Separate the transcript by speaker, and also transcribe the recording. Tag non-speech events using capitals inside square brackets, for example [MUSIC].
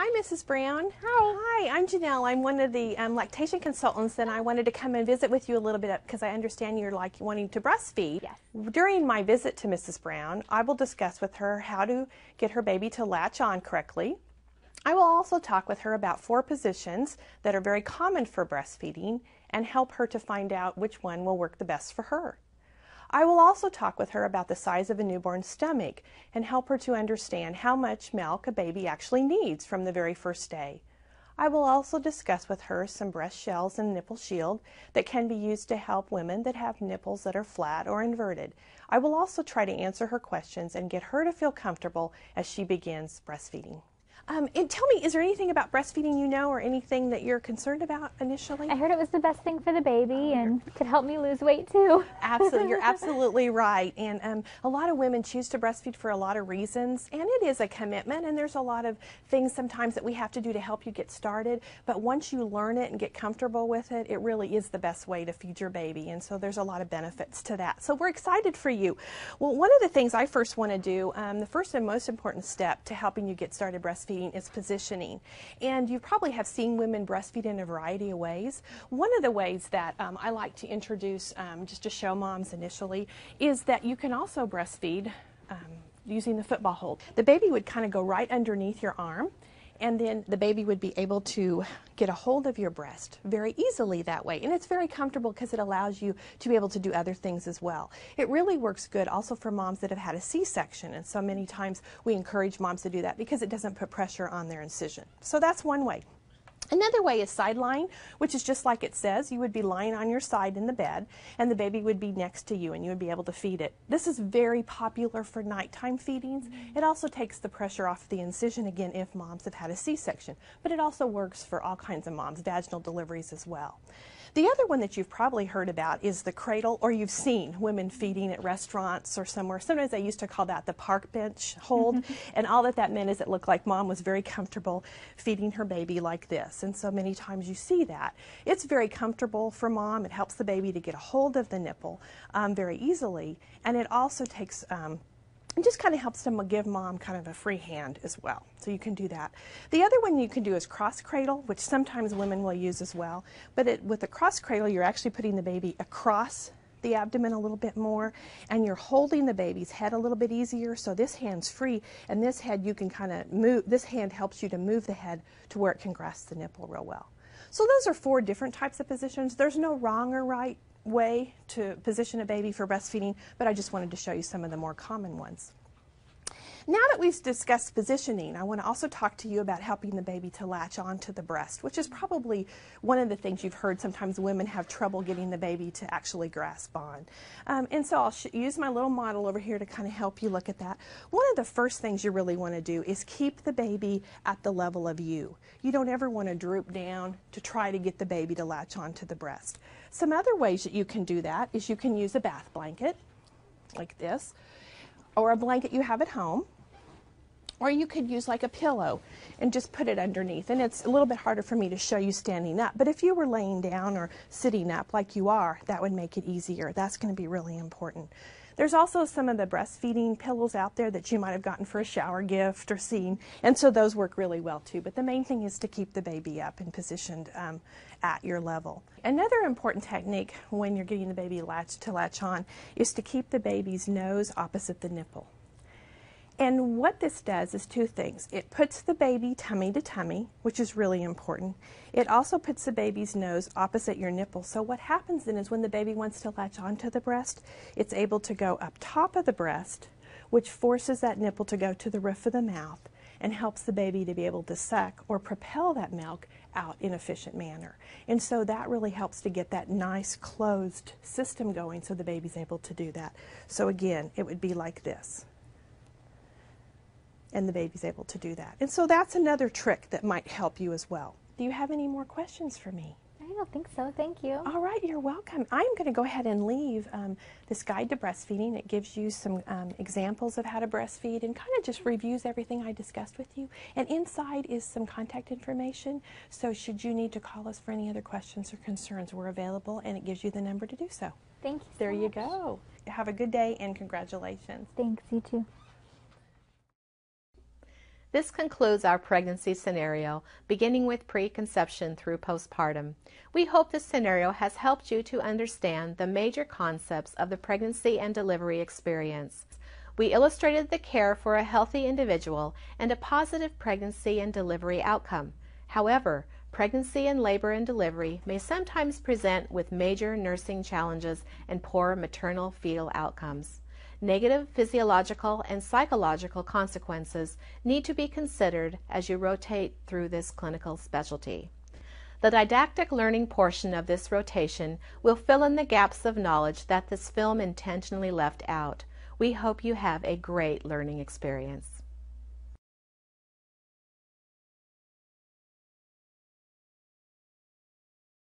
Speaker 1: Hi, Mrs. Brown. Hi. Hi, I'm Janelle. I'm one of the um, lactation consultants, and I wanted to come and visit with you a little bit because I understand you're like wanting to breastfeed.
Speaker 2: Yes.
Speaker 1: During my visit to Mrs. Brown, I will discuss with her how to get her baby to latch on correctly. I will also talk with her about four positions that are very common for breastfeeding and help her to find out which one will work the best for her. I will also talk with her about the size of a newborn stomach and help her to understand how much milk a baby actually needs from the very first day. I will also discuss with her some breast shells and nipple shield that can be used to help women that have nipples that are flat or inverted. I will also try to answer her questions and get her to feel comfortable as she begins breastfeeding. Um, and tell me, is there anything about breastfeeding you know or anything that you're concerned about initially?
Speaker 2: I heard it was the best thing for the baby and could help me lose weight too.
Speaker 1: Absolutely, you're [LAUGHS] absolutely right. And um, a lot of women choose to breastfeed for a lot of reasons, and it is a commitment. And there's a lot of things sometimes that we have to do to help you get started. But once you learn it and get comfortable with it, it really is the best way to feed your baby. And so there's a lot of benefits to that. So we're excited for you. Well, one of the things I first want to do, um, the first and most important step to helping you get started breastfeeding is positioning. And you probably have seen women breastfeed in a variety of ways. One of the ways that um, I like to introduce, um, just to show moms initially, is that you can also breastfeed um, using the football hold. The baby would kind of go right underneath your arm and then the baby would be able to get a hold of your breast very easily that way. And it's very comfortable because it allows you to be able to do other things as well. It really works good also for moms that have had a C-section, and so many times we encourage moms to do that because it doesn't put pressure on their incision. So that's one way. Another way is side lying, which is just like it says. You would be lying on your side in the bed, and the baby would be next to you, and you would be able to feed it. This is very popular for nighttime feedings. It also takes the pressure off the incision again if moms have had a C section, but it also works for all kinds of moms, vaginal deliveries as well. The other one that you've probably heard about is the cradle, or you've seen women feeding at restaurants or somewhere. Sometimes they used to call that the park bench hold, [LAUGHS] and all that that meant is it looked like mom was very comfortable feeding her baby like this. And so many times you see that. It's very comfortable for mom. It helps the baby to get a hold of the nipple um, very easily, and it also takes um, it just kind of helps them give mom kind of a free hand as well. So you can do that. The other one you can do is cross cradle, which sometimes women will use as well. But it, with the cross cradle, you're actually putting the baby across the abdomen a little bit more and you're holding the baby's head a little bit easier so this hand's free and this head you can kind of move this hand helps you to move the head to where it can grasp the nipple real well so those are four different types of positions there's no wrong or right way to position a baby for breastfeeding, but I just wanted to show you some of the more common ones. Now that we've discussed positioning, I want to also talk to you about helping the baby to latch onto the breast, which is probably one of the things you've heard sometimes women have trouble getting the baby to actually grasp on. Um, and so I'll use my little model over here to kind of help you look at that. One of the first things you really want to do is keep the baby at the level of you. You don't ever want to droop down to try to get the baby to latch onto the breast. Some other ways that you can do that is you can use a bath blanket like this or a blanket you have at home or you could use like a pillow and just put it underneath. And it's a little bit harder for me to show you standing up. But if you were laying down or sitting up like you are, that would make it easier. That's going to be really important. There's also some of the breastfeeding pillows out there that you might have gotten for a shower gift or seen, and so those work really well too. But the main thing is to keep the baby up and positioned um, at your level. Another important technique when you're getting the baby latch to latch on is to keep the baby's nose opposite the nipple. And what this does is two things. It puts the baby tummy to tummy, which is really important. It also puts the baby's nose opposite your nipple. So what happens then is when the baby wants to latch onto the breast, it's able to go up top of the breast, which forces that nipple to go to the roof of the mouth and helps the baby to be able to suck or propel that milk out in efficient manner. And so that really helps to get that nice closed system going so the baby's able to do that. So again, it would be like this and the baby's able to do that. And so that's another trick that might help you as well. Do you have any more questions for me?
Speaker 2: I don't think so. Thank you.
Speaker 1: All right, you're welcome. I'm going to go ahead and leave um, this guide to breastfeeding. It gives you some um, examples of how to breastfeed and kind of just reviews everything I discussed with you. And inside is some contact information. So, should you need to call us for any other questions or concerns, we're available and it gives you the number to do so.
Speaker 2: Thank you. So
Speaker 1: there
Speaker 2: much.
Speaker 1: you go. Have a good day and congratulations.
Speaker 2: Thanks, you too.
Speaker 3: This concludes our pregnancy scenario, beginning with preconception through postpartum. We hope this scenario has helped you to understand the major concepts of the pregnancy and delivery experience. We illustrated the care for a healthy individual and a positive pregnancy and delivery outcome. However, pregnancy and labor and delivery may sometimes present with major nursing challenges and poor maternal fetal outcomes. Negative physiological and psychological consequences need to be considered as you rotate through this clinical specialty. The didactic learning portion of this rotation will fill in the gaps of knowledge that this film intentionally left out. We hope you have a great learning experience.